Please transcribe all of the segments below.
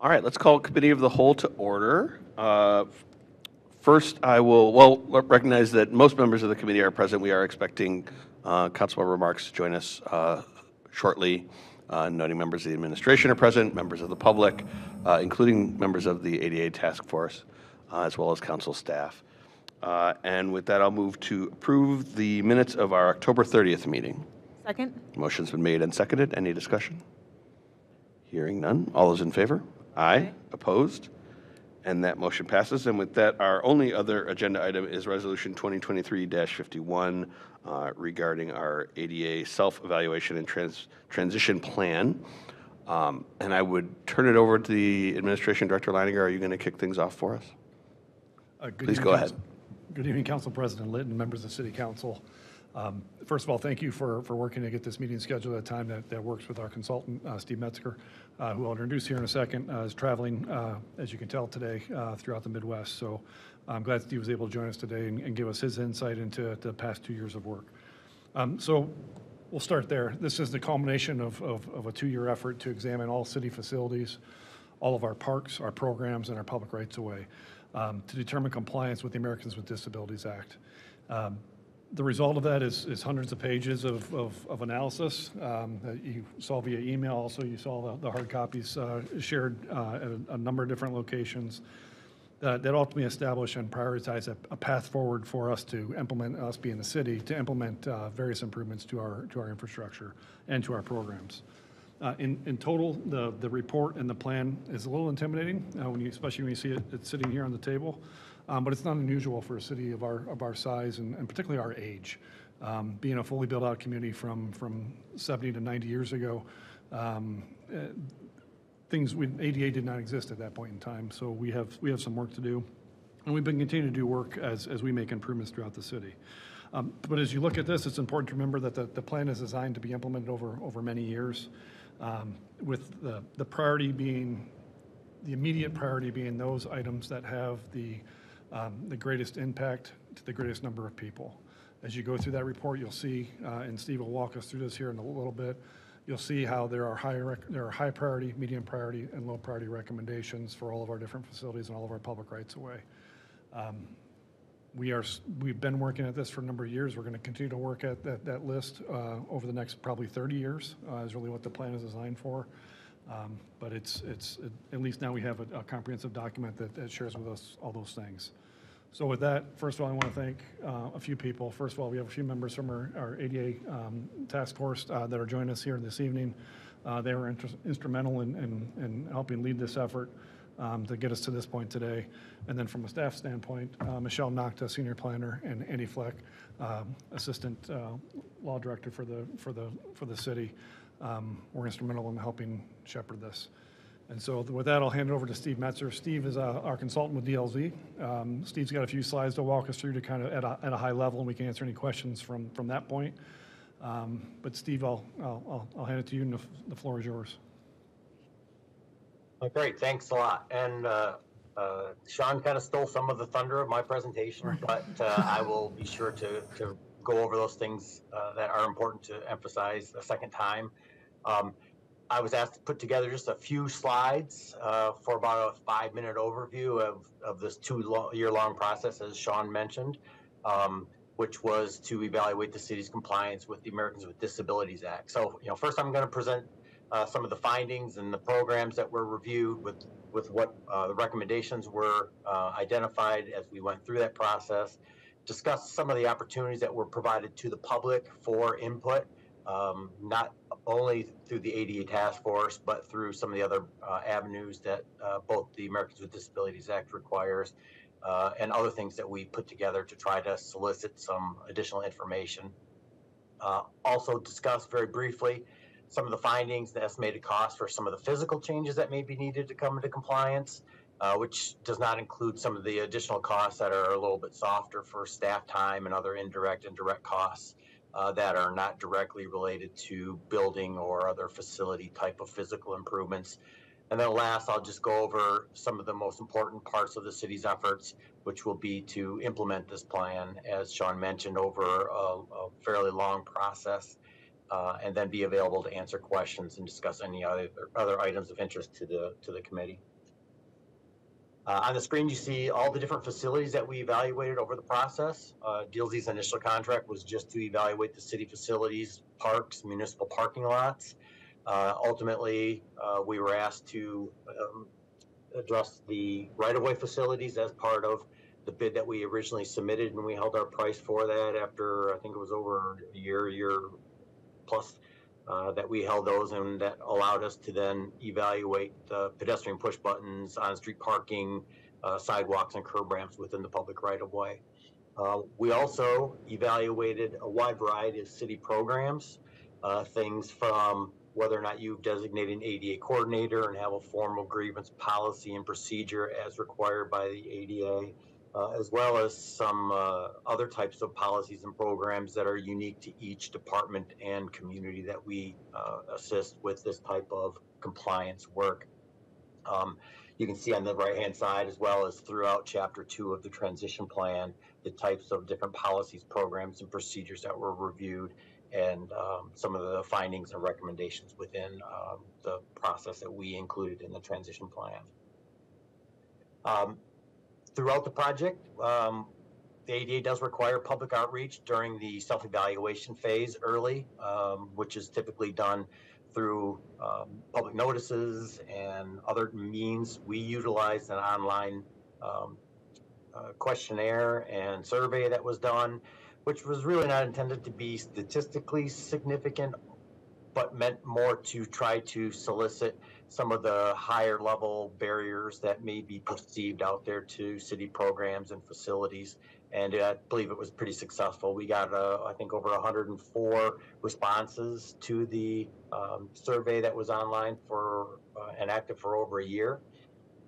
All right, let's call Committee of the Whole to order. Uh, First, I will, well, recognize that most members of the committee are present. We are expecting uh, Councilmember Marks to join us uh, shortly. Uh, Noting members of the administration are present, members of the public, uh, including members of the ADA Task Force, uh, as well as council staff. Uh, And with that, I'll move to approve the minutes of our October 30th meeting. Second? Motion's been made and seconded. Any discussion? Hearing none. All those in favor? Aye. Opposed? And that motion passes. And with that, our only other agenda item is Resolution 2023-51 uh, regarding our ADA self-evaluation and trans- transition plan. Um, And I would turn it over to the Administration Director Leininger. Are you going to kick things off for us? Uh, good Please evening, go ahead. Good evening, Council President Litton, members of City Council. Um, First of all, thank you for, for working to get this meeting scheduled at a time that, that works with our consultant, uh, Steve Metzger, uh, who I'll introduce here in a second, uh, is traveling, uh, as you can tell today, uh, throughout the Midwest. So I'm glad Steve was able to join us today and, and give us his insight into the past two years of work. Um, So we'll start there. This is the culmination of, of, of a two-year effort to examine all city facilities, all of our parks, our programs, and our public rights-of-way um, to determine compliance with the Americans with Disabilities Act. Um, The result of that is, is hundreds of pages of, of, of analysis um, that you saw via email. Also, you saw the, the hard copies uh, shared uh, at a, a number of different locations that, that ultimately establish and prioritize a, a path forward for us to implement, us being the city, to implement uh, various improvements to our, to our infrastructure and to our programs. Uh, In, in total, the, the report and the plan is a little intimidating, uh, when you, especially when you see it, it's sitting here on the table. Um, But it's not unusual for a city of our, of our size and, and particularly our age. Um, Being a fully built-out community from, from 70 to 90 years ago, um, uh, things, we- ADA did not exist at that point in time, so we have, we have some work to do. And we've been continuing to do work as, as we make improvements throughout the city. Um, But as you look at this, it's important to remember that the, the plan is designed to be implemented over, over many years, um, with the, the priority being, the immediate priority being those items that have the, um, the greatest impact to the greatest number of people. As you go through that report, you'll see, uh, and Steve will walk us through this here in a little bit, you'll see how there are high, there are high priority, medium priority, and low priority recommendations for all of our different facilities and all of our public rights of way. Um, we are, we've been working at this for a number of years. We're going to continue to work at that, that list uh, over the next probably 30 years, uh, is really what the plan is designed for. Um, But it's, it's, at least now we have a a comprehensive document that, that shares with us all those things. So with that, first of all, I want to thank uh, a few people. First of all, we have a few members from our our ADA um, task force uh, that are joining us here this evening. Uh, They were inter- instrumental in, in, in helping lead this effort um, to get us to this point today. And then from a staff standpoint, uh, Michelle Nochta, Senior Planner, and Andy Fleck, um, Assistant uh, Law Director for the, for the, for the city, um, were instrumental in helping shepherd this. And so with that, I'll hand it over to Steve Metzer. Steve is uh, our consultant with DLZ. Um, Steve's got a few slides to walk us through to kind of at a, at a high level, and we can answer any questions from, from that point. Um, But Steve, I'll, I'll, I'll- I'll hand it to you, and the the floor is yours. Oh, Great, thanks a lot. And uh, uh, Sean kind of stole some of the thunder of my presentation, but uh, I will be sure to, to go over those things uh, that are important to emphasize a second time. Um, I was asked to put together just a few slides uh, for about a five-minute overview of, of this two-year-long process, as Sean mentioned, um, which was to evaluate the city's compliance with the Americans with Disabilities Act. So, you know, first I'm going to present uh, some of the findings and the programs that were reviewed with, with what uh, the recommendations were uh, identified as we went through that process, discuss some of the opportunities that were provided to the public for input, um, not only through the ADA task force, but through some of the other uh, avenues that uh, both the Americans with Disabilities Act requires, uh, and other things that we put together to try to solicit some additional information. Uh, also discuss very briefly some of the findings, the estimated cost for some of the physical changes that may be needed to come into compliance, uh, which does not include some of the additional costs that are a little bit softer for staff time and other indirect and direct costs uh, that are not directly related to building or other facility type of physical improvements. And then last, I'll just go over some of the most important parts of the city's efforts, which will be to implement this plan, as Sean mentioned, over a, a fairly long process uh, and then be available to answer questions and discuss any other, other items of interest to the, to the committee. Uh, on the screen, you see all the different facilities that we evaluated over the process. Uh, initial contract was just to evaluate the city facilities, parks, municipal parking lots. Uh, ultimately, uh, we were asked to um, address the right-of-way facilities as part of the bid that we originally submitted, and we held our price for that after, I think it was over a year, year plus, uh, that we held those, and that allowed us to then evaluate the pedestrian push buttons, on-street parking, uh, sidewalks, and curb ramps within the public right-of-way. Uh, we also evaluated a wide variety of city programs, uh, things from whether or not you've designated an ADA coordinator and have a formal grievance policy and procedure as required by the ADA, uh, as well as some uh, other types of policies and programs that are unique to each department and community that we uh, assist with this type of compliance work. Um, you can see on the right hand side, as well as throughout chapter two of the transition plan, the types of different policies, programs, and procedures that were reviewed and um, some of the findings and recommendations within um, the process that we included in the transition plan. Um, throughout the project, um, the ADA does require public outreach during the self-evaluation phase early, um, which is typically done through um, public notices and other means. We utilized an online um, uh, questionnaire and survey that was done which was really not intended to be statistically significant, but meant more to try to solicit some of the higher level barriers that may be perceived out there to city programs and facilities. And I believe it was pretty successful. We got, uh, I think, over 104 responses to the um, survey that was online for uh, and active for over a year.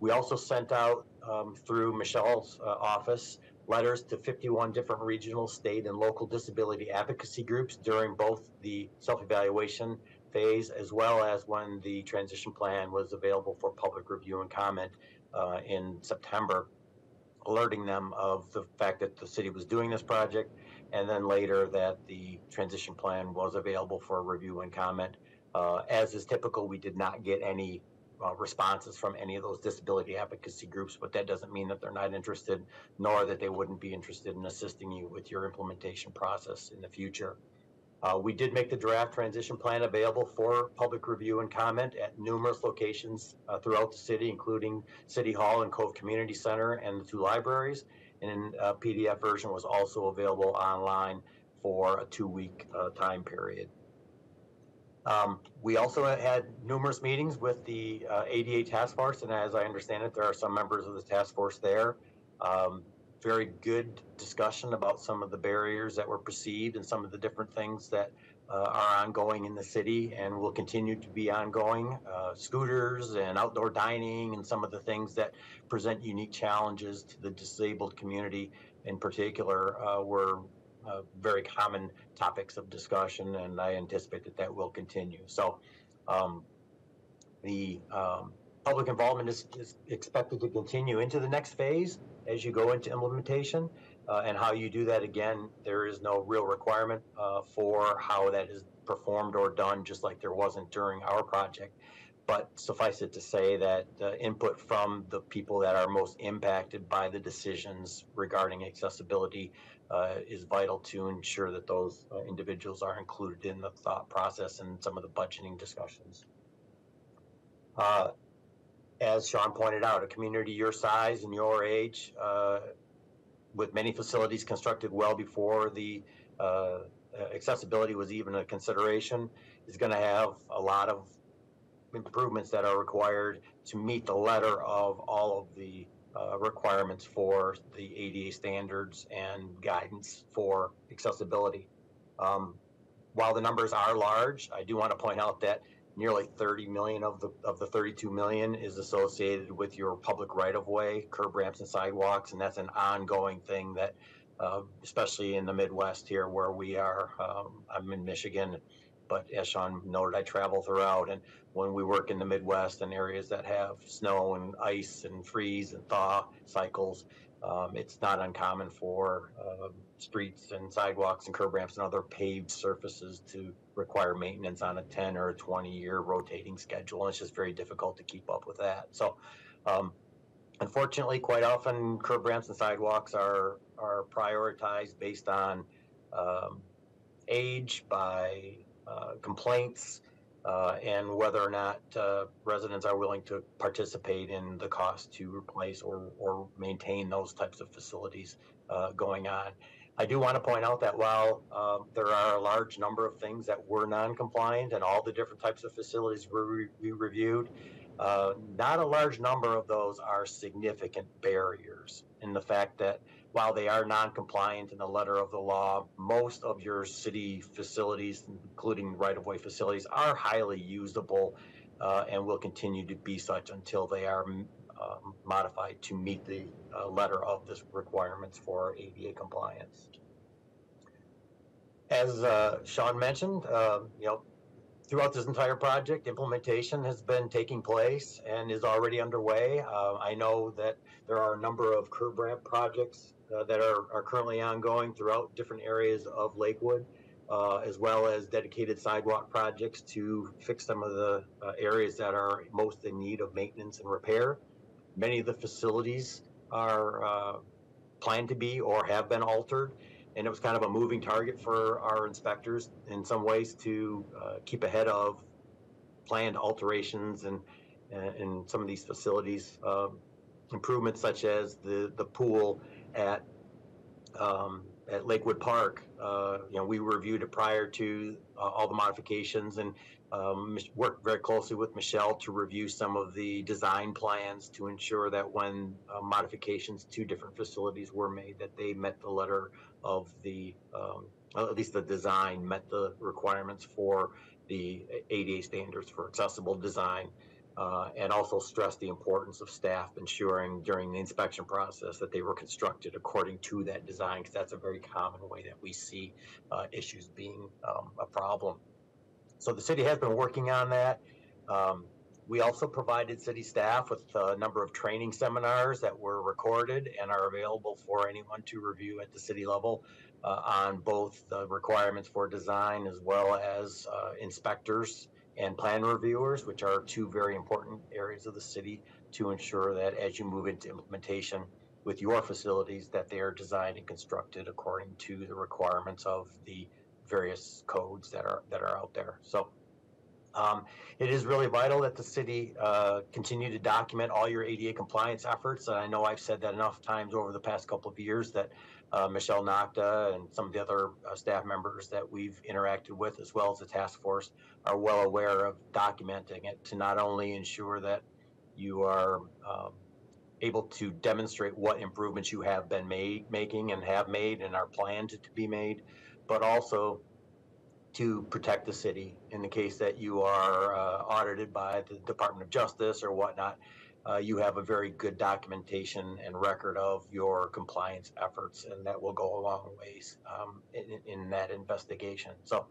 We also sent out um, through Michelle's uh, office letters to 51 different regional, state, and local disability advocacy groups during both the self-evaluation phase as well as when the transition plan was available for public review and comment uh, in September, alerting them of the fact that the city was doing this project, and then later that the transition plan was available for review and comment. Uh, as is typical, we did not get any uh, responses from any of those disability advocacy groups, but that doesn't mean that they're not interested, nor that they wouldn't be interested in assisting you with your implementation process in the future. Uh, we did make the draft transition plan available for public review and comment at numerous locations uh, throughout the city, including City Hall and Cove Community Center and the two libraries. And a PDF version was also available online for a two-week uh, time period. Um, we also had numerous meetings with the uh, ADA task force, and as I understand it, there are some members of the task force there. Um, very good discussion about some of the barriers that were perceived and some of the different things that uh, are ongoing in the city and will continue to be ongoing. Uh, scooters and outdoor dining and some of the things that present unique challenges to the disabled community in particular uh, were uh, very common topics of discussion, and I anticipate that that will continue. So, um, the um, public involvement is, is, expected to continue into the next phase as you go into implementation. Uh, and how you do that again, there is no real requirement uh, for how that is performed or done, just like there wasn't during our project. But suffice it to say that uh, input from the people that are most impacted by the decisions regarding accessibility uh, is vital to ensure that those uh, individuals are included in the thought process and some of the budgeting discussions. Uh, as Sean pointed out, a community your size and your age, uh, with many facilities constructed well before the uh, accessibility was even a consideration, is going to have a lot of improvements that are required to meet the letter of all of the uh, requirements for the ADA standards and guidance for accessibility. Um, while the numbers are large, I do want to point out that nearly 30 million of the of the 32 million is associated with your public right-of-way, curb ramps, and sidewalks, and that's an ongoing thing that, uh, especially in the Midwest here, where we are. Um, I'm in Michigan, but as Sean noted, I travel throughout, and when we work in the Midwest and areas that have snow and ice and freeze and thaw cycles, Um, it's not uncommon for um streets and sidewalks and curb ramps and other paved surfaces to require maintenance on a 10 or a 20 year rotating schedule. And it's just very difficult to keep up with that. So, um, unfortunately, quite often curb ramps and sidewalks are are prioritized based on um, age, by uh, complaints, uh, and whether or not uh, residents are willing to participate in the cost to replace or, or maintain those types of facilities uh, going on. I do want to point out that while um, there are a large number of things that were non-compliant and all the different types of facilities were re- we reviewed, uh, not a large number of those are significant barriers in the fact that while they are non-compliant in the letter of the law, most of your city facilities, including right-of-way facilities, are highly usable uh, and will continue to be such until they are um, modified to meet the uh, letter of this requirements for ADA compliance. As uh, Sean mentioned, uh, you know, throughout this entire project, implementation has been taking place and is already underway. Uh, I know that there are a number of curb ramp projects uh, that are, are currently ongoing throughout different areas of Lakewood, uh, as well as dedicated sidewalk projects to fix some of the uh, areas that are most in need of maintenance and repair. Many of the facilities are uh, planned to be or have been altered, and it was kind of a moving target for our inspectors in some ways to uh, keep ahead of planned alterations and in some of these facilities. Improvements such as the the pool at um, at Lakewood Park. Uh, you know, we reviewed it prior to uh, all the modifications and um, worked very closely with Michelle to review some of the design plans to ensure that when uh, modifications to different facilities were made, that they met the letter of the, um, at least the design met the requirements for the ADA standards for accessible design uh, and also stress the importance of staff ensuring during the inspection process that they were constructed according to that design, because that's a very common way that we see uh, issues being um, a problem. So the city has been working on that. Um, we also provided city staff with a number of training seminars that were recorded and are available for anyone to review at the city level uh, on both the requirements for design as well as uh, inspectors and plan reviewers, which are two very important areas of the city to ensure that as you move into implementation with your facilities, that they are designed and constructed according to the requirements of the various codes that are that are out there. So um, it is really vital that the city uh, continue to document all your ADA compliance efforts. And I know I've said that enough times over the past couple of years that uh, Michelle Nochta and some of the other uh, staff members that we've interacted with, as well as the task force, are well aware of documenting it to not only ensure that you are um, able to demonstrate what improvements you have been made, making and have made and are planned to be made, but also to protect the city in the case that you are uh, audited by the Department of Justice or whatnot uh, you have a very good documentation and record of your compliance efforts, and that will go a long ways um, in, in, that investigation. So,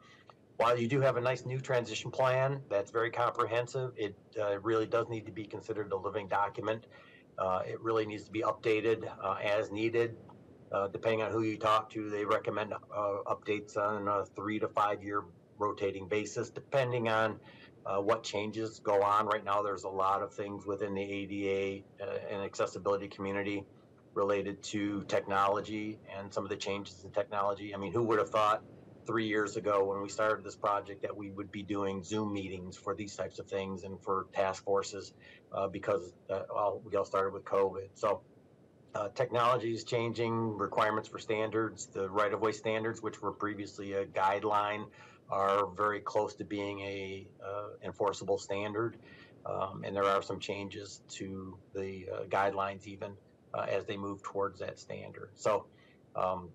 while you do have a nice new transition plan that's very comprehensive, it uh, really does need to be considered a living document. Uh, it really needs to be updated uh, as needed. Uh, depending on who you talk to, they recommend uh, updates on a three to five year rotating basis, depending on uh, what changes go on right now. There's a lot of things within the ADA uh, and accessibility community related to technology and some of the changes in technology. I mean, who would have thought three years ago when we started this project that we would be doing Zoom meetings for these types of things and for task forces uh, because uh, we all started with COVID. So uh, technology is changing, requirements for standards, the right of way standards, which were previously a guideline are very close to being a uh, enforceable standard, um, and there are some changes to the uh, guidelines even uh, as they move towards that standard. So. Um,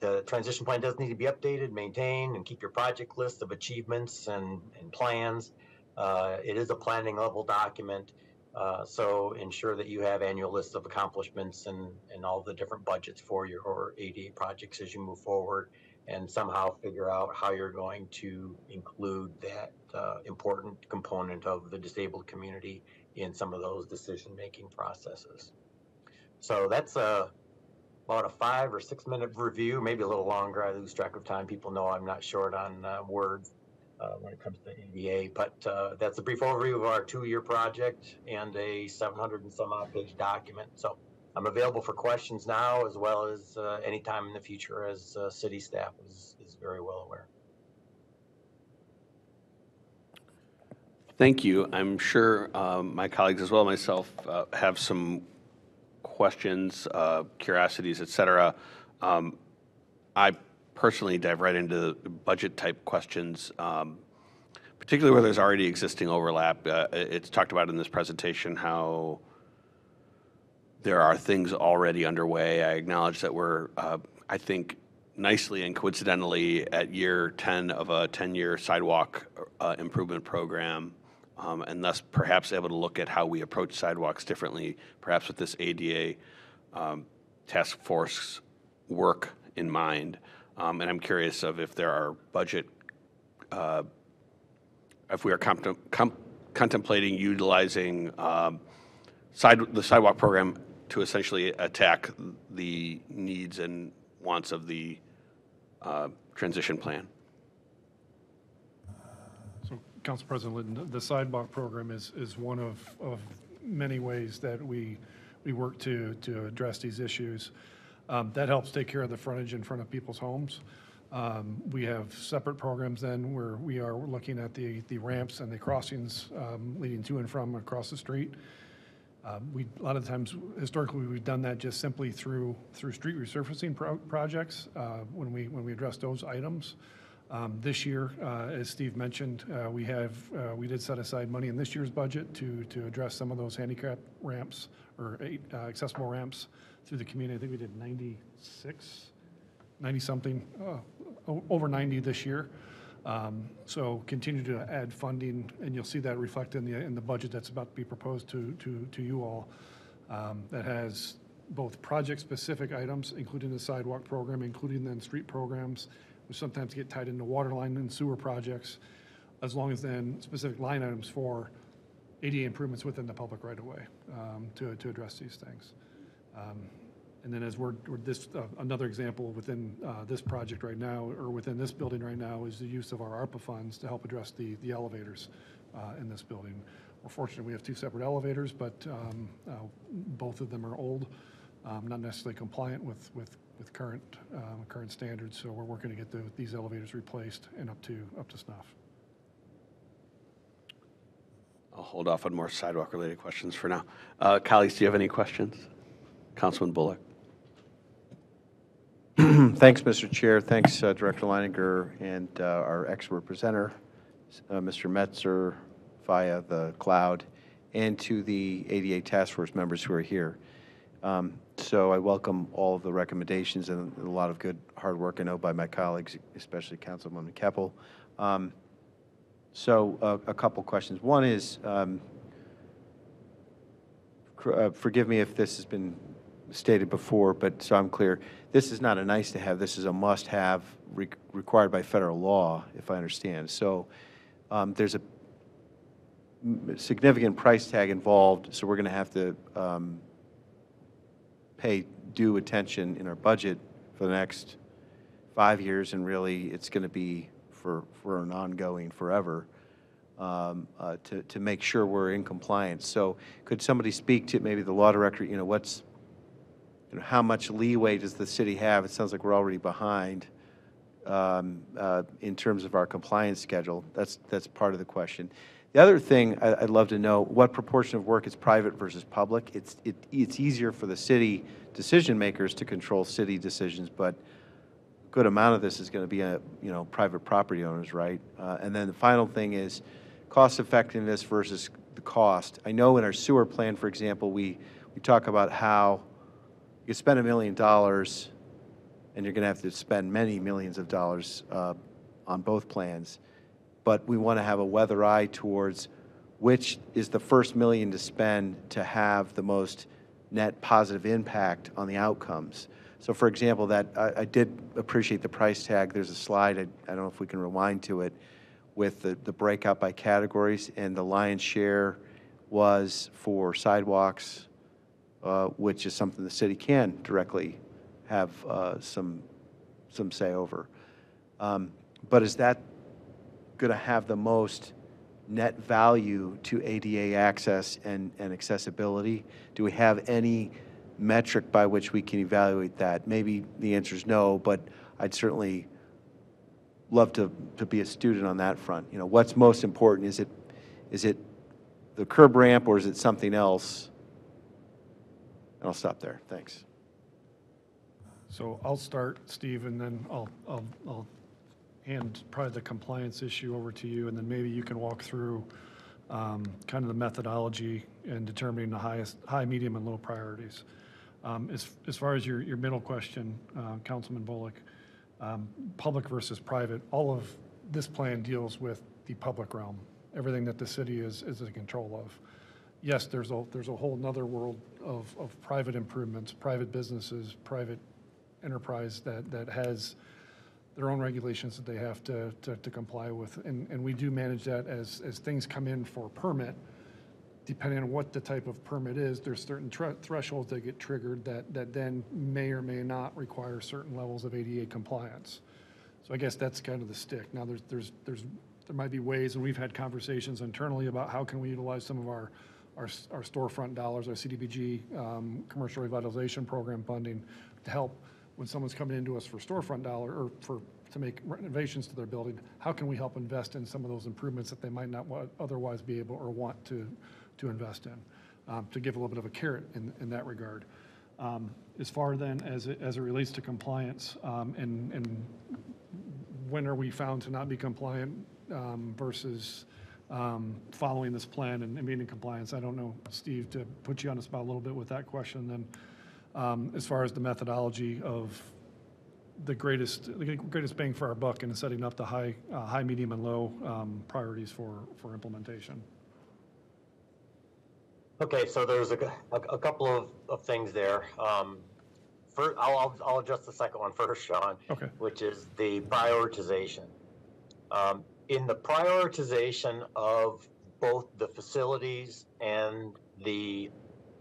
the transition plan does need to be updated, maintained, and keep your project list of achievements and, and plans. Uh, it is a planning level document, uh, so ensure that you have annual lists of accomplishments and, and all the different budgets for your ADA projects as you move forward and somehow figure out how you're going to include that uh, important component of the disabled community in some of those decision making processes. So that's a about a five or six minute review, maybe a little longer. I lose track of time. People know I'm not short on uh, words uh, when it comes to ADA, but uh, that's a brief overview of our two year project and a 700 and some odd page document. So I'm available for questions now as well as uh, anytime in the future, as uh, city staff is, is very well aware. Thank you. I'm sure um, my colleagues as well myself uh, have some questions, uh, curiosities, et cetera. Um, I personally dive right into the budget-type questions, um, particularly where there's already existing overlap. Uh, It's talked about in this presentation how there are things already underway. I acknowledge that we're, uh, I think, nicely and coincidentally at year 10 of a 10-year sidewalk uh, improvement program, um, and thus perhaps able to look at how we approach sidewalks differently, perhaps with this ADA um, task force work in mind. Um, And I'm curious of if there are budget uh, if we are contem- com- contemplating utilizing um, side, the sidewalk program to essentially attack the needs and wants of the uh, transition plan. So, Council President Litton, the sidewalk program is, is one of, of many ways that we, we work to, to address these issues. Um, That helps take care of the frontage in front of people's homes. Um, We have separate programs then where we are looking at the, the ramps and the crossings um, leading to and from across the street. Um, We, a lot of times, historically, we've done that just simply through, through street resurfacing pro- projects uh, when we, when we address those items. Um, This year, uh, as Steve mentioned, uh, we have, uh, we did set aside money in this year's budget to, to address some of those handicap ramps or eight, uh, accessible ramps through the community. I think we did 96, 90-something, over 90 this year. Um, So continue to add funding, and you'll see that reflected in the, in the budget that's about to be proposed to, to, to you all. um, That has both project-specific items, including the sidewalk program, including then street programs, which sometimes get tied into water line and sewer projects, as long as then specific line items for ADA improvements within the public right-of-way um, to, to address these things. And then as we're, we're this, uh, another example within uh, this project right now, or within this building right now, is the use of our ARPA funds to help address the, the elevators uh, in this building. We're fortunate we have two separate elevators, but um, uh, both of them are old, um, not necessarily compliant with, with, with current, um, current standards, so we're working to get the- these elevators replaced and up to, up to snuff. I'll hold off on more sidewalk-related questions for now. Uh, Colleagues, do you have any questions? Councilman Bullock? Thanks, Mr. Chair. Thanks, uh, Director Leininger and uh, our expert presenter, uh, Mr. Metzer via the cloud, and to the ADA Task Force members who are here. Um, So I welcome all of the recommendations and a lot of good hard work, I know, by my colleagues, especially Councilwoman Kepple. Um, So uh, a couple questions. One is, um, uh, forgive me if this has been stated before, but so I'm clear, this is not a nice-to-have, this is a must-have re- required by federal law, if I understand. So um, there's a significant price tag involved, so we're going to have to um, pay due attention in our budget for the next five years, and really, it's going to be for, for an ongoing forever, um, uh, to, to make sure we're in compliance. So could somebody speak to, maybe the law director, you know, what's, you know, how much leeway does the city have? It sounds like we're already behind um, uh, in terms of our compliance schedule. That's, that's part of the question. The other thing I- I'd love to know, what proportion of work is private versus public? It's, it, it's easier for the city decision makers to control city decisions, but a good amount of this is going to be, a, you know, private property owners, right? Uh, And then the final thing is cost effectiveness versus the cost. I know in our sewer plan, for example, we, we talk about how you spend a million dollars, and you're going to have to spend many millions of dollars uh, on both plans. But we want to have a weather eye towards which is the first million to spend to have the most net positive impact on the outcomes. So for example, that, I, I did appreciate the price tag. There's a slide, I, I don't know if we can rewind to it, with the, the breakout by categories, and the lion's share was for sidewalks, uh, which is something the city can directly have uh, some, some say over. Um, But is that going to have the most net value to ADA access and, and accessibility? Do we have any metric by which we can evaluate that? Maybe the answer is no, but I'd certainly love to, to be a student on that front. You know, what's most important? Is it, is it the curb ramp or is it something else? And I'll stop there. Thanks. So I'll start, Steve, and then I'll, I'll, I'll hand probably the compliance issue over to you, and then maybe you can walk through um, kind of the methodology in determining the highest, high, medium, and low priorities. Um, As, as far as your, your middle question, uh, Councilman Bullock, um, public versus private, all of this plan deals with the public realm, everything that the city is, is in control of. Yes, there's a, there's a whole nother world of, of private improvements, private businesses, private enterprise that, that has their own regulations that they have to, to, to comply with. And, and we do manage that as, as things come in for permit, depending on what the type of permit is, there's certain thresholds that get triggered that, that then may or may not require certain levels of ADA compliance. So I guess that's kind of the stick. Now, there's, there's, there's, there might be ways, and we've had conversations internally about how can we utilize some of our, our, storefront dollars, our CDBG, um, commercial revitalization program funding to help when someone's coming into us for storefront dollar or for, to make renovations to their building, how can we help invest in some of those improvements that they might not otherwise be able or want to, to invest in? Um, to give a little bit of a carrot in, in that regard. Um, as far then as it, as it relates to compliance, um, and, and when are we found to not be compliant um, versus um, following this plan and and being in compliance? I don't know, Steve, to put you on the spot a little bit with that question, then, um, as far as the methodology of the greatest, the greatest bang for our buck in setting up the high, uh, high, medium, and low um, priorities for, for implementation. Okay, so there's a, a, a couple of, of things there. Um, first, I'll, I'll, I'll address the second one first, Sean. Okay. Which is the prioritization. Um, in the prioritization of both the facilities and the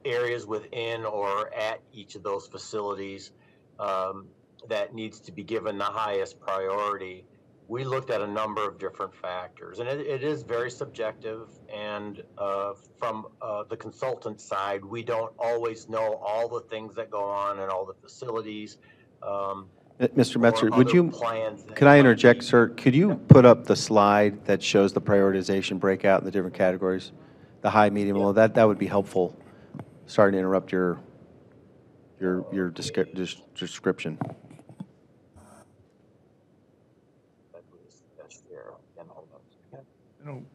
areas within or at each of those facilities, um, that needs to be given the highest priority, we looked at a number of different factors, and it, it is very subjective. And uh, from uh, the consultant side, we don't always know all the things that go on in all the facilities. Um, Uh, Mr. or Metzer, would you, plans could I interject, be- sir? Could you put up the slide that shows the prioritization breakout in the different categories? The high, medium, low, that, that would be helpful. Sorry to interrupt your, your, your descri- des- description. That was- that's there. Hold on a second. I don't,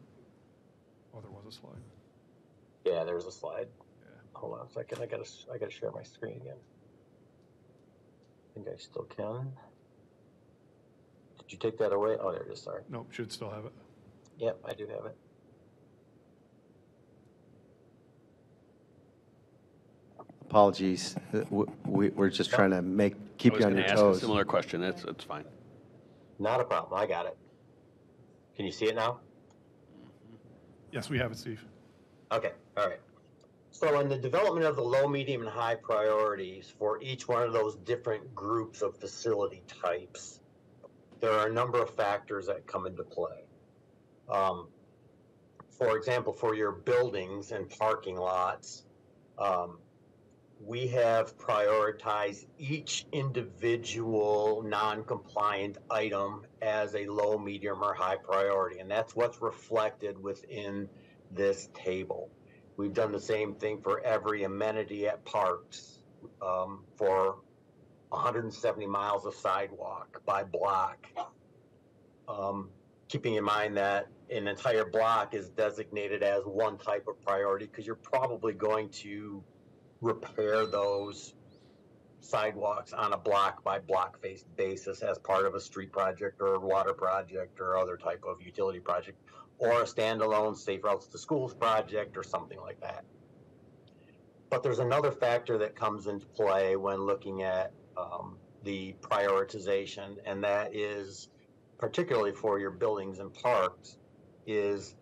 oh, there was a slide. Yeah, there's a slide. Hold on a second. I gotta, s- I gotta share my screen again. I think I still can. Did you take that away? Oh, there it is. Sorry. Nope, should still have it. Yep, I do have it. Apologies. Uh, We, we're just trying to make, I keep was you on going your to ask a toes. similar question. It's, it's fine. Not a problem. I got it. Can you see it now? Yes, we have it, Steve. Okay, all right. So in the development of the low, medium, and high priorities for each one of those different groups of facility types, there are a number of factors that come into play. Um, for example, for your buildings and parking lots, um, we have prioritized each individual non-compliant item as a low, medium, or high priority, and that's what's reflected within this table. We've done the same thing for every amenity at parks, um, for 170 miles of sidewalk by block. Um, keeping in mind that an entire block is designated as one type of priority because you're probably going to repair those sidewalks on a block by block face basis as part of a street project or water project or other type of utility project or a standalone safe routes to schools project or something like that. But there's another factor that comes into play when looking at um, the prioritization, and that is particularly for your buildings and parks, is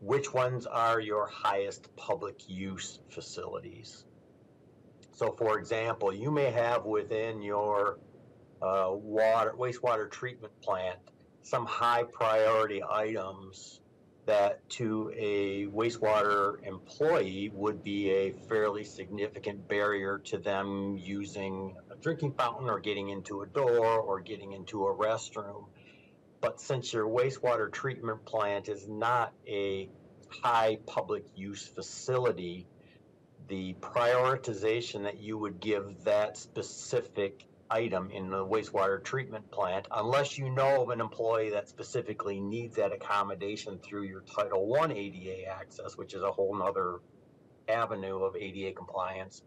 which ones are your highest public use facilities? So for example, you may have within your uh, water, wastewater treatment plant, some high priority items that to a wastewater employee would be a fairly significant barrier to them using a drinking fountain or getting into a door or getting into a restroom. But since your wastewater treatment plant is not a high public use facility, the prioritization that you would give that specific item in the wastewater treatment plant, unless you know of an employee that specifically needs that accommodation through your Title I ADA access, which is a whole nother avenue of ADA compliance,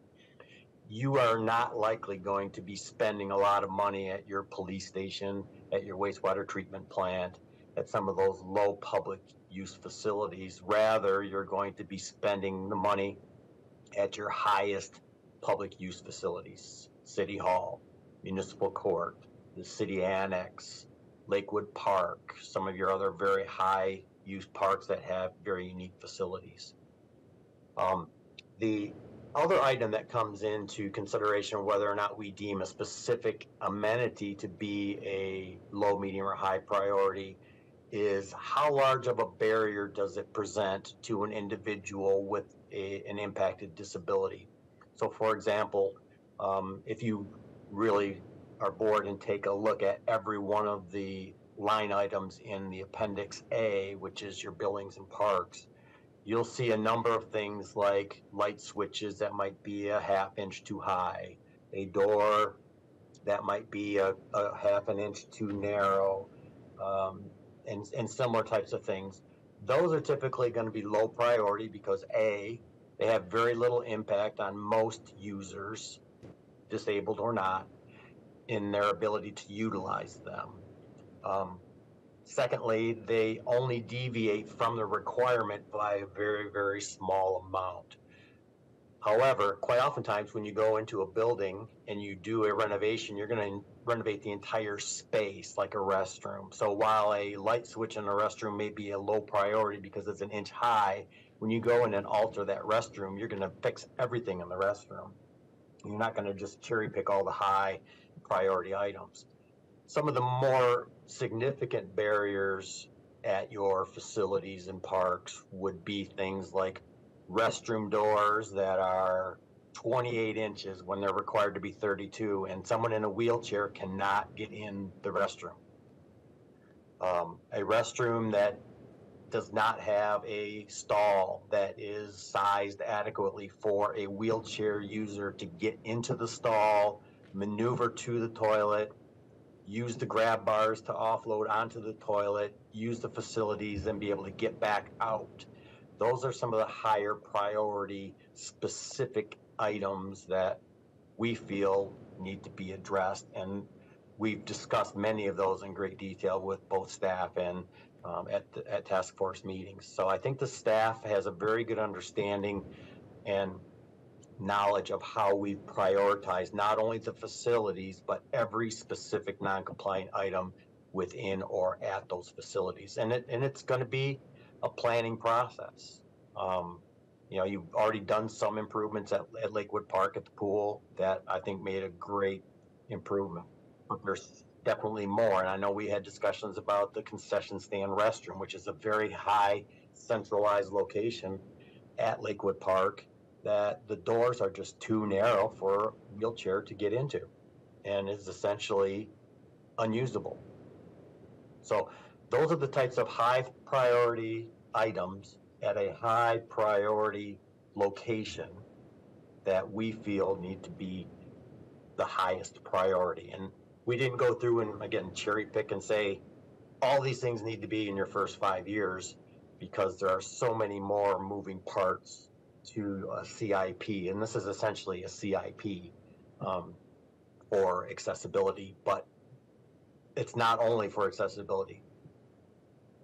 you are not likely going to be spending a lot of money at your police station, at your wastewater treatment plant, at some of those low public use facilities. Rather, you're going to be spending the money at your highest public use facilities, City Hall, Municipal Court, the City Annex, Lakewood Park, some of your other very high use parks that have very unique facilities. Um, the other item that comes into consideration whether or not we deem a specific amenity to be a low, medium, or high priority is how large of a barrier does it present to an individual with a, an impacted disability? So, for example, um, if you really are bored and take a look at every one of the line items in the Appendix A, which is your buildings and parks, you'll see a number of things like light switches that might be a half inch too high, a door that might be a, a half an inch too narrow, um, and, and similar types of things. Those are typically going to be low priority because A, they have very little impact on most users, disabled or not, in their ability to utilize them. Um, secondly, they only deviate from the requirement by a very, very small amount. However, quite oftentimes when you go into a building and you do a renovation, you're going to renovate the entire space like a restroom. So while a light switch in a restroom may be a low priority because it's an inch high, when you go in and alter that restroom, you're going to fix everything in the restroom. You're not going to just cherry pick all the high priority items. Some of the more significant barriers at your facilities and parks would be things like restroom doors that are 28 inches when they're required to be 32, and someone in a wheelchair cannot get in the restroom. Um, a restroom that does not have a stall that is sized adequately for a wheelchair user to get into the stall, maneuver to the toilet, use the grab bars to offload onto the toilet, use the facilities, and be able to get back out. Those are some of the higher priority specific items that we feel need to be addressed. And we've discussed many of those in great detail with both staff and um, at, at task force meetings. So I think the staff has a very good understanding and knowledge of how we prioritize not only the facilities, but every specific non-compliant item within or at those facilities. And it, and it's going to be a planning process. Um, you know, you've already done some improvements at, at Lakewood Park at the pool that I think made a great improvement. But there's definitely more. And I know we had discussions about the concession stand restroom, which is a very high centralized location at Lakewood Park that the doors are just too narrow for a wheelchair to get into and is essentially unusable. So those are the types of high priority items at a high priority location that we feel need to be the highest priority. And we didn't go through and again cherry pick and say all these things need to be in your first five years because there are so many more moving parts to a CIP. And this is essentially a CIP um, for accessibility, but it's not only for accessibility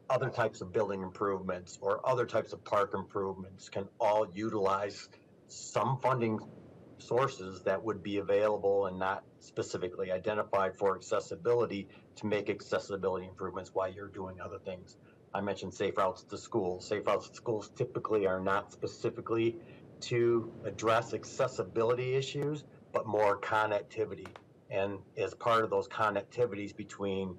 other types of building improvements or other types of park improvements can all utilize some funding sources that would be available and not specifically identified for accessibility to make accessibility improvements while you're doing other things. I mentioned safe routes to schools. Safe routes to schools typically are not specifically to address accessibility issues, but more connectivity. And as part of those connectivities between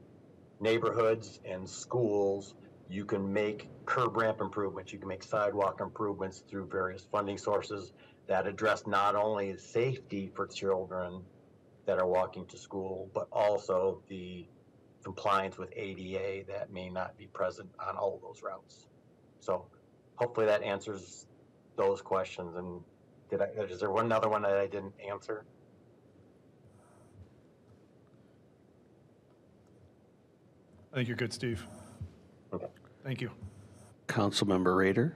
neighborhoods and schools, you can make curb ramp improvements, you can make sidewalk improvements through various funding sources that address not only safety for children that are walking to school, but also the compliance with ADA that may not be present on all of those routes. So hopefully that answers those questions. And did I, is there one other one that I didn't answer? I think you're good, Steve. Okay. Thank you. Councilmember Rader?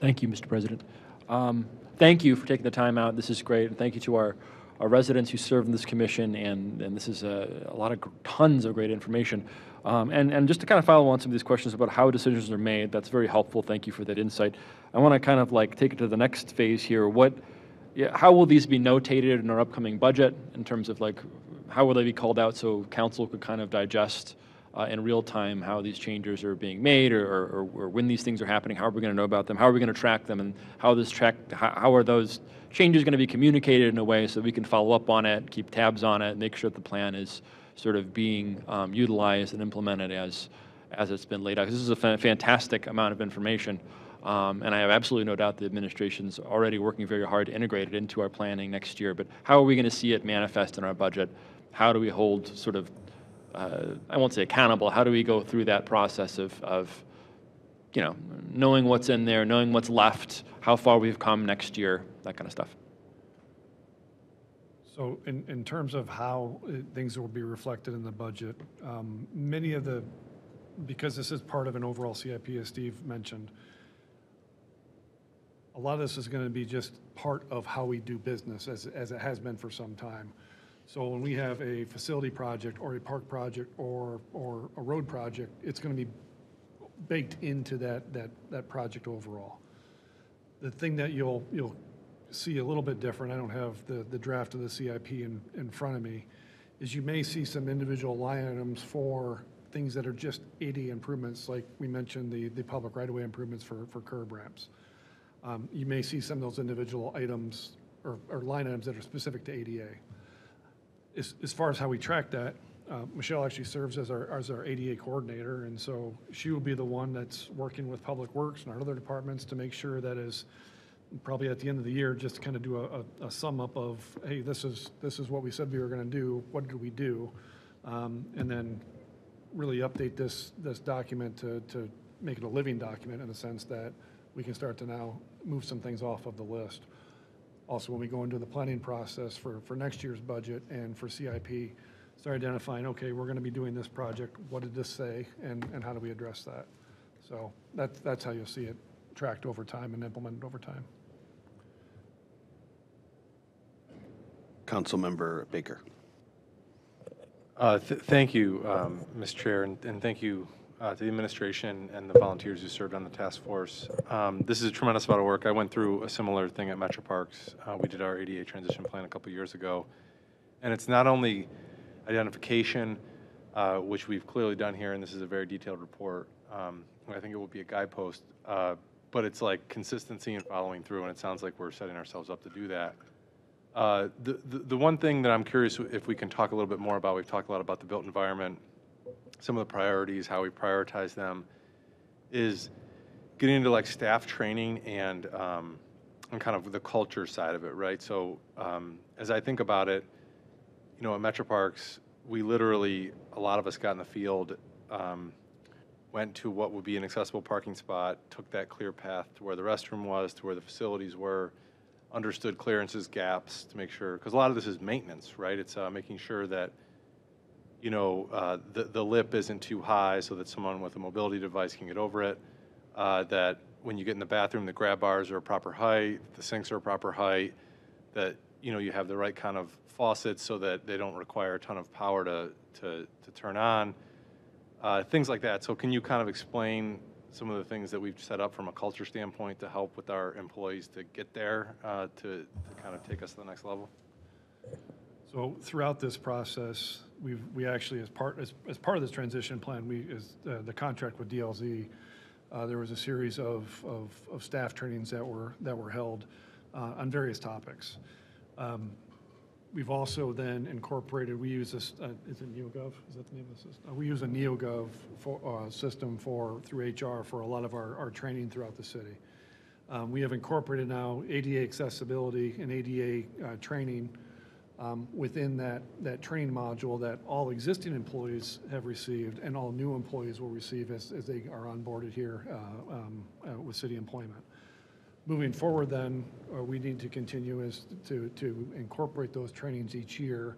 Thank you, Mr. President. Um, Thank you for taking the time out. This is great. And thank you to our, our residents who serve in this commission. And, and this is a, a lot of, tons of great information. Um, and, and just to kind of follow on some of these questions about how decisions are made, that's very helpful. Thank you for that insight. I want to kind of like take it to the next phase here. What, yeah, how will these be notated in our upcoming budget in terms of like, how will they be called out so council could kind of digest uh, in real time how these changes are being made or, or, or when these things are happening? How are we going to know about them? How are we going to track them? And how this track, how, how are those changes going to be communicated in a way so we can follow up on it, keep tabs on it, make sure that the plan is sort of being um, utilized and implemented as, as it's been laid out. this is a fa- fantastic amount of information. Um, and I have absolutely no doubt the administration's already working very hard to integrate it into our planning next year. But how are we going to see it manifest in our budget? How do we hold sort of uh, I won't say accountable, how do we go through that process of, of, you know, knowing what's in there, knowing what's left, how far we've come next year, that kind of stuff? So in, in terms of how uh, things will be reflected in the budget, um, many of the, because this is part of an overall CIP, as Steve mentioned, a lot of this is going to be just part of how we do business, as, as it has been for some time. So when we have a facility project or a park project or, or a road project, it's going to be baked into that, that, that project overall. The thing that you'll, you'll see a little bit different, I don't have the, the draft of the CIP in, in front of me, is you may see some individual line items for things that are just ADA improvements, like we mentioned, the, the public right-of-way improvements for, for curb ramps. Um, You may see some of those individual items or, or line items that are specific to ADA. As, as far as how we track that, uh, Michelle actually serves as our, as our ADA coordinator, and so she will be the one that's working with Public Works and our other departments to make sure that is, probably at the end of the year, just to kind of do a, a- a sum up of, hey, this is, this is what we said we were gonna do, what did we do? Um, And then really update this, this document to, to make it a living document in the sense that we can start to now move some things off of the list. Also, when we go into the planning process for, for next year's budget and for CIP, start identifying, okay, we're gonna be doing this project, what did this say, and, and how do we address that? So that's, that's how you'll see it tracked over time and implemented over time. Councilmember Baker? Uh, th- Thank you, um, Ms. Chair, and and thank you uh, to the administration and the volunteers who served on the task force. Um, This is a tremendous amount of work. I went through a similar thing at Metro Parks. Uh, We did our ADA transition plan a couple years ago. And it's not only identification, uh, which we've clearly done here, and this is a very detailed report. um, I think it will be a guidepost, uh, but it's like consistency and following through, and it sounds like we're setting ourselves up to do that. Uh, The the the one thing that I'm curious if we can talk a little bit more about, we've talked a lot about the built environment, some of the priorities, how we prioritize them, is getting into like staff training and, um, and kind of the culture side of it, right? So um, as I think about it, you know, at Metro Parks, we literally, a lot of us got in the field, um, went to what would be an accessible parking spot, took that clear path to where the restroom was, to where the facilities were, understood clearances, gaps to make sure, because a lot of this is maintenance, right? It's uh, making sure that, you know, uh, the, the lip isn't too high so that someone with a mobility device can get over it. Uh, that when you get in the bathroom, the grab bars are a proper height, the sinks are a proper height, that, you know, you have the right kind of faucets so that they don't require a ton of power to, to, to turn on, uh, things like that. So can you kind of explain some of the things that we've set up from a culture standpoint to help with our employees to get there, uh, to, to kind of take us to the next level? So throughout this process, we've, we actually, as part, as, as part of this transition plan, we, is, uh, the contract with DLZ, uh, there was a series of, of, of staff trainings that were, that were held. uh, on various topics. Um, We've also then incorporated, we use this, uh, is it NeoGov? Is that the name of the system? Uh, We use a NeoGov for, uh, system for, through HR for a lot of our, our training throughout the city. Um, We have incorporated now ADA accessibility and ADA uh, training um, within that, that training module that all existing employees have received and all new employees will receive as, as they are onboarded here uh, um, uh, with city employment. Moving forward then, uh, we need to continue is to, to incorporate those trainings each year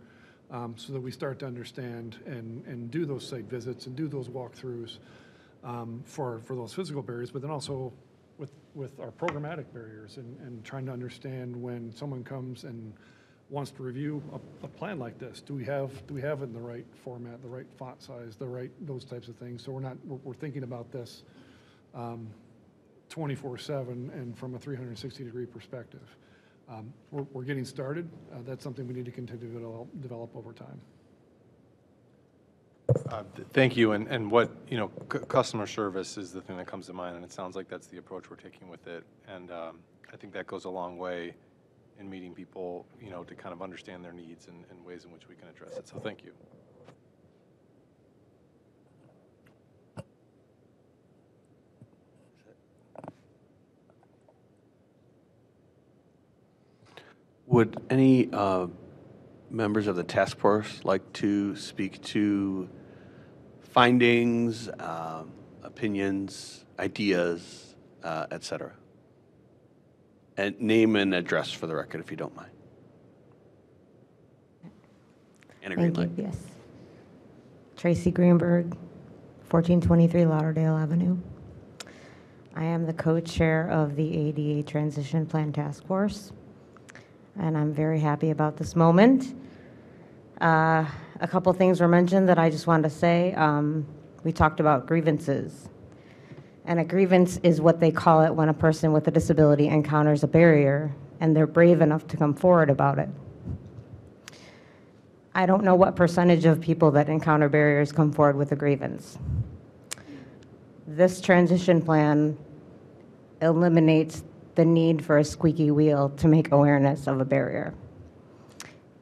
um, so that we start to understand and, and do those site visits and do those walkthroughs um, for, for those physical barriers, but then also with, with our programmatic barriers and, and trying to understand when someone comes and wants to review a, a plan like this, do we have, do we have it in the right format, the right font size, the right, those types of things? So we're not, we're, we're thinking about this um, 24/7 and from a 360-degree perspective. Um, We're, we're getting started. Uh, That's something we need to continue to develop, develop over time. Uh, th- Thank you, and, and what, you know, cu- customer service is the thing that comes to mind, and it sounds like that's the approach we're taking with it. And um, I think that goes a long way in meeting people, you know, to kind of understand their needs and, and ways in which we can address it. So thank you. Would any uh, members of the task force like to speak to findings, um, opinions, ideas, uh, et cetera? And name and address for the record, if you don't mind. And a green Thank light. you, yes. Tracy Greenberg, 1423 Lauderdale Avenue. I am the co-chair of the ADA Transition Plan Task Force, and I'm very happy about this moment. Uh, A couple things were mentioned that I just wanted to say. Um, We talked about grievances. And a grievance is what they call it when a person with a disability encounters a barrier, and they're brave enough to come forward about it. I don't know what percentage of people that encounter barriers come forward with a grievance. This transition plan eliminates the need for a squeaky wheel to make awareness of a barrier.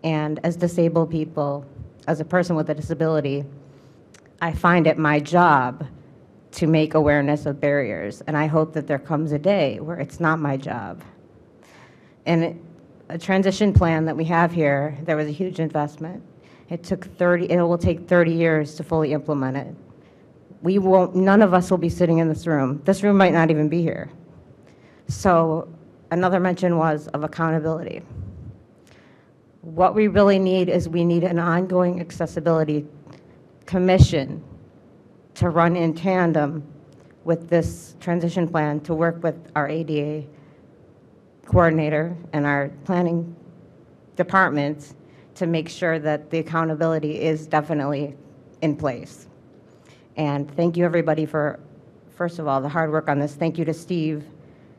And as disabled people, as a person with a disability, I find it my job to make awareness of barriers. And I hope that there comes a day where it's not my job. And it- a transition plan that we have here, there was a huge investment. It took 30, it will take 30 years to fully implement it. We won't, none of us will be sitting in this room. This room might not even be here. So another mention was of accountability. What we really need is we need an ongoing accessibility commission to run in tandem with this transition plan to work with our ADA coordinator and our planning departments to make sure that the accountability is definitely in place. And thank you, everybody, for, first of all, the hard work on this. Thank you to Steve.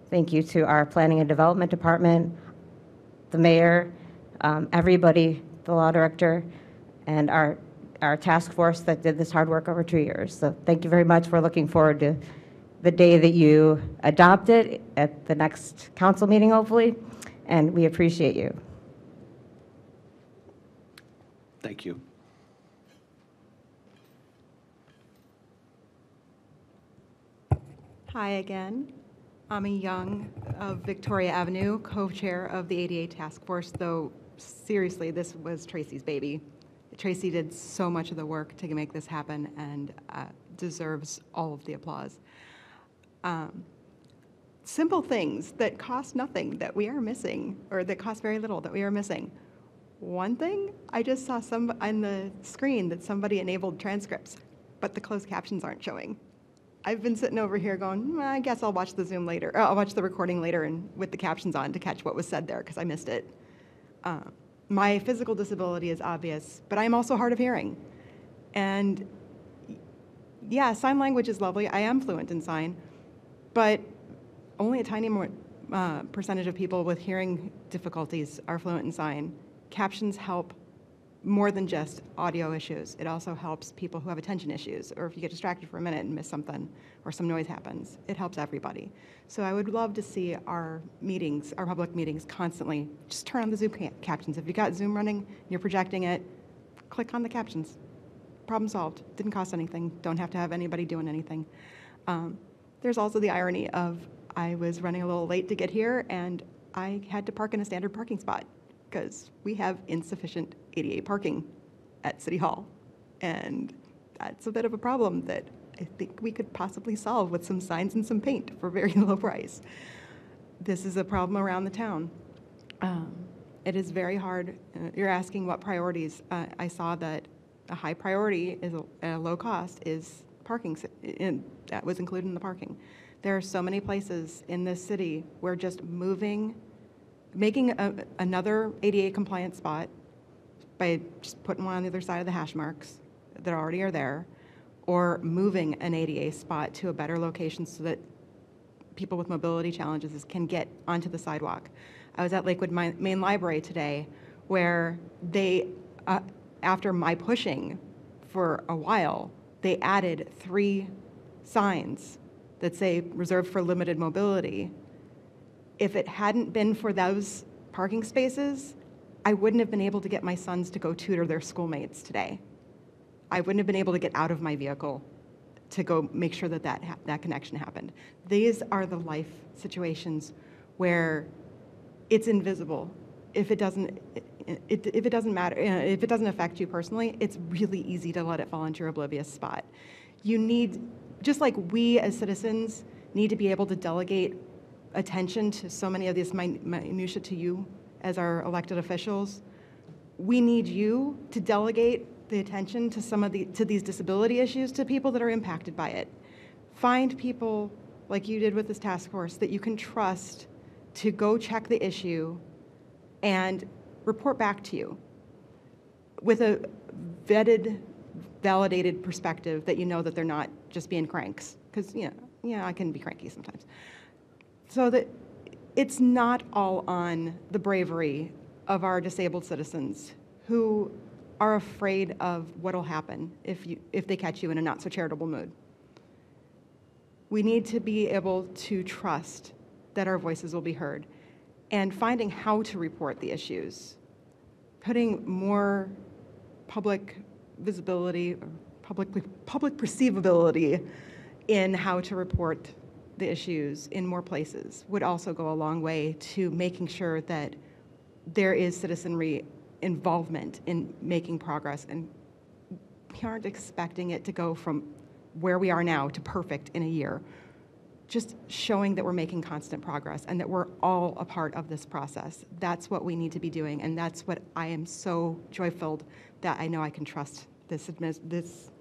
Thank you to our Planning and Development Department, the mayor, um, everybody, the law director, and our, our task force that did this hard work over two years. So thank you very much. We're looking forward to the day that you adopt it at the next council meeting, hopefully, and we appreciate you. Thank you. Hi again. I'm a Young of Victoria Avenue, co-chair of the ADA Task Force, though seriously, this was Tracy's baby. Tracy did so much of the work to make this happen and uh, deserves all of the applause. Um, Simple things that cost nothing that we are missing, or that cost very little that we are missing. One thing, I just saw some on the screen that somebody enabled transcripts, but the closed captions aren't showing. I've been sitting over here going, "Hmm, I guess I'll watch the Zoom later, I'll watch the recording later and with the captions on to catch what was said there because I missed it. Uh, my physical disability is obvious, but I'm also hard of hearing. And yeah, sign language is lovely. I am fluent in sign, but only a tiny more, uh, percentage of people with hearing difficulties are fluent in sign. Captions help more than just audio issues. It also helps people who have attention issues, or if you get distracted for a minute and miss something, or some noise happens. It helps everybody. So I would love to see our meetings, our public meetings, constantly just turn on the Zoom ca- captions. If you got Zoom running, and you're projecting it, click on the captions. Problem solved. Didn't cost anything. Don't have to have anybody doing anything. Um, there's also the irony of I was running a little late to get here, and I had to park in a standard parking spot because we have insufficient ADA parking at City Hall. And that's a bit of a problem that I think we could possibly solve with some signs and some paint for very low price. This is a problem around the town. Um, It is very hard. Uh, You're asking what priorities. Uh, I saw that a high priority is, a- at a low cost is parking, and that was included in the parking. There are so many places in this city where just moving, making a- another ADA compliant spot by just putting one on the other side of the hash marks that already are there, or moving an ADA spot to a better location so that people with mobility challenges can get onto the sidewalk. I was at Lakewood Mi- Main Library today where they, uh, after my pushing for a while, they added three signs that say reserved for limited mobility. If it hadn't been for those parking spaces, I wouldn't have been able to get my sons to go tutor their schoolmates today. I wouldn't have been able to get out of my vehicle to go make sure that that, ha- that connection happened. These are the life situations where it's invisible. If it doesn't, it, if it doesn't matter, if it doesn't affect you personally, it's really easy to let it fall into your oblivious spot. You need, just like we as citizens need to be able to delegate attention to so many of these min- minutia to you as our elected officials, we need you to delegate the attention to some of the to these disability issues to people that are impacted by it. Find people like you did with this task force that you can trust to go check the issue and report back to you with a vetted, validated perspective that you know that they're not just being cranks. Because, you know, yeah, I can be cranky sometimes. So that it's not all on the bravery of our disabled citizens who are afraid of what'll happen if, you, if they catch you in a not so charitable mood. We need to be able to trust that our voices will be heard and finding how to report the issues, putting more public visibility, public, public perceivability in how to report the issues in more places would also go a long way to making sure that there is citizenry involvement in making progress and we aren't expecting it to go from where we are now to perfect in a year. Just showing that we're making constant progress and that we're all a part of this process. That's what we need to be doing, and that's what I am so joy-filled that I know I can trust this this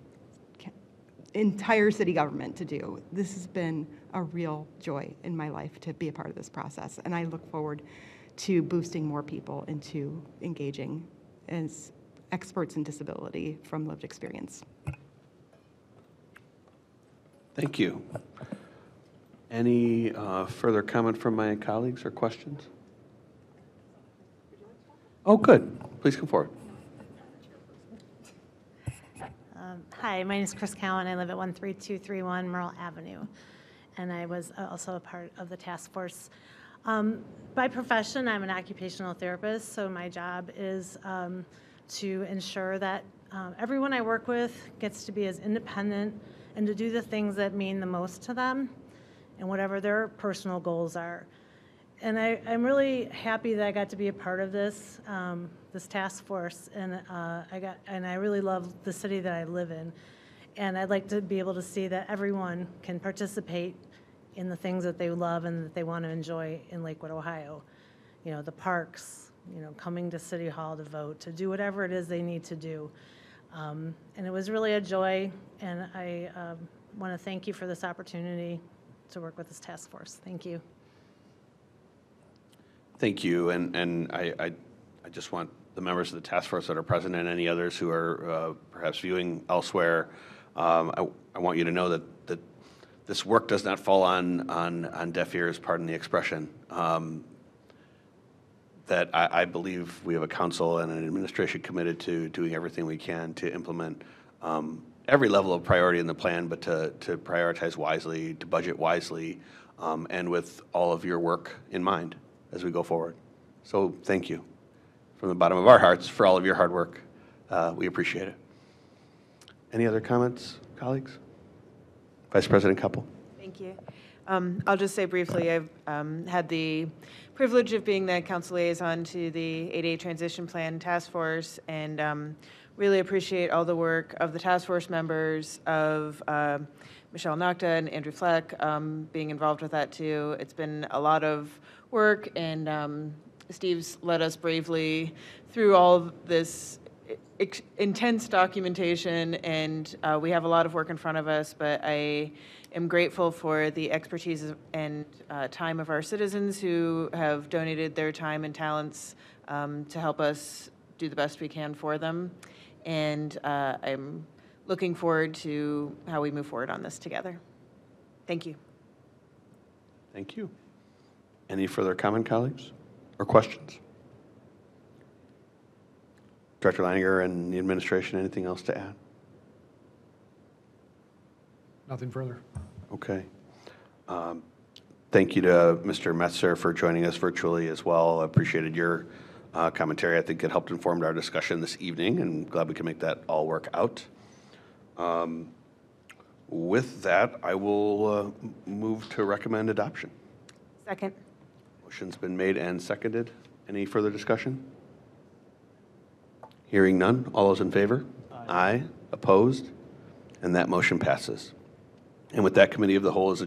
entire city government to do. This has been a real joy in my life to be a part of this process, and I look forward to boosting more people into engaging as experts in disability from lived experience. Thank you. Any uh, further comment from my colleagues or questions? Oh, good. Please come forward. Um, Hi, my name is Chris Cowan. I live at 13231 Merle Avenue, and I was also a part of the task force. Um, By profession, I'm an occupational therapist, so my job is um, to ensure that um, everyone I work with gets to be as independent and to do the things that mean the most to them and whatever their personal goals are. And I, I'm really happy that I got to be a part of this, um, this task force, and uh, I got, and I really love the city that I live in. And I'd like to be able to see that everyone can participate in the things that they love and that they want to enjoy in Lakewood, Ohio. You know, the parks, you know, coming to City Hall to vote, to do whatever it is they need to do. Um, And it was really a joy, and I want to thank you for this opportunity to work with this task force. Thank you. Thank you, and, and I, I, I just want the members of the task force that are present and any others who are uh, perhaps viewing elsewhere, um, I, I want you to know that, that this work does not fall on, on, on deaf ears, pardon the expression. Um, that I, I believe we have a council and an administration committed to doing everything we can to implement um, every level of priority in the plan, but to, to prioritize wisely, to budget wisely, um, and with all of your work in mind as we go forward. So thank you from the bottom of our hearts for all of your hard work. Uh, We appreciate it. Any other comments, colleagues? Vice President Kepple? Thank you. Um, I'll just say briefly, I've um, had the privilege of being the council liaison to the ADA Transition Plan Task Force, and um, really appreciate all the work of the task force members, of um, Michelle Nochta and Andrew Fleck um, being involved with that too. It's been a lot of work, and um, Steve's led us bravely through all this intense documentation, and uh, we have a lot of work in front of us, but I am grateful for the expertise and uh, time of our citizens who have donated their time and talents um, to help us do the best we can for them. And uh, I'm looking forward to how we move forward on this together. Thank you. Thank you. Any further comment, colleagues, or questions? Director Leininger and the administration, anything else to add? Nothing further. Okay. Um, Thank you to Mr. Metzer for joining us virtually as well. I appreciated your uh, commentary. I think it helped inform our discussion this evening, and glad we can make that all work out. Um, With that, I will uh, move to recommend adoption. Second. Motion's been made and seconded. Any further discussion? Hearing none. All those in favor? Aye. Opposed? And that motion passes. And with that, Committee of the Whole is